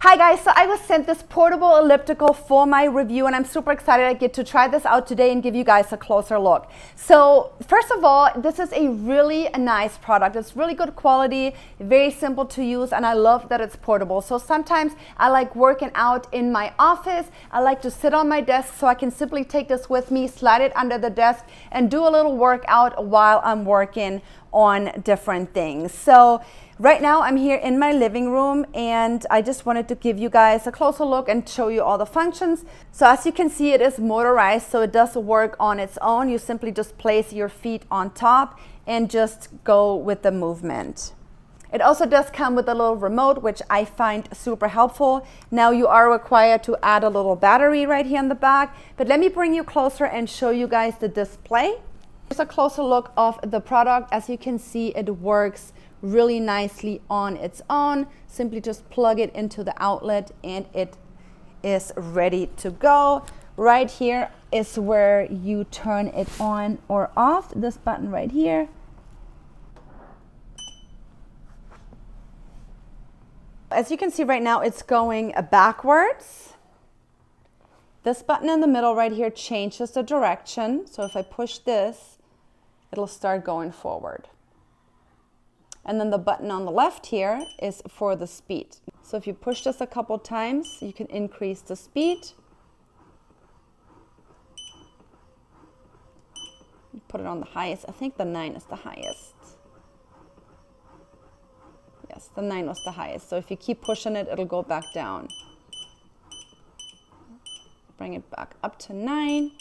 Hi guys, so I was sent this portable elliptical for my review and I'm super excited I get to try this out today and give you guys a closer look. So first of all, this is a really nice product. It's really good quality, very simple to use and I love that it's portable. So sometimes I like working out in my office. I like to sit on my desk so I can simply take this with me, slide it under the desk and do a little workout while I'm working on different things. So Right now I'm here in my living room and I just wanted to give you guys a closer look and show you all the functions. So as you can see it is motorized so it does work on its own. You simply just place your feet on top and just go with the movement. It also does come with a little remote, which I find super helpful. Now you are required to add a little battery right here in the back, but let me bring you closer and show you guys the display. Here's a closer look of the product. As you can see, it works really nicely on its own. Simply just plug it into the outlet and it is ready to go. Right here is where you turn it on or off, this button right here. As you can see right now, it's going backwards. This button in the middle right here changes the direction. So if I push this, it'll start going forward. And then the button on the left here is for the speed. So if you push this a couple times, you can increase the speed. Put it on the highest. I think the 9 is the highest. Yes, the 9 was the highest. So if you keep pushing it, it'll go back down. Bring it back up to 9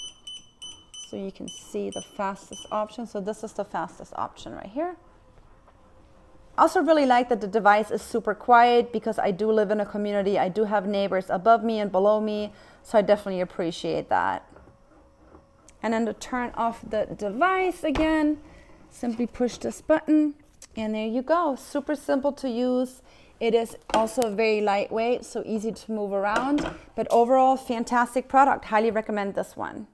so you can see the fastest option. So this is the fastest option right here also really like that the device is super quiet because I do live in a community. I do have neighbors above me and below me, so I definitely appreciate that. And then to turn off the device again, simply push this button and there you go. Super simple to use. It is also very lightweight, so easy to move around. But overall, fantastic product. Highly recommend this one.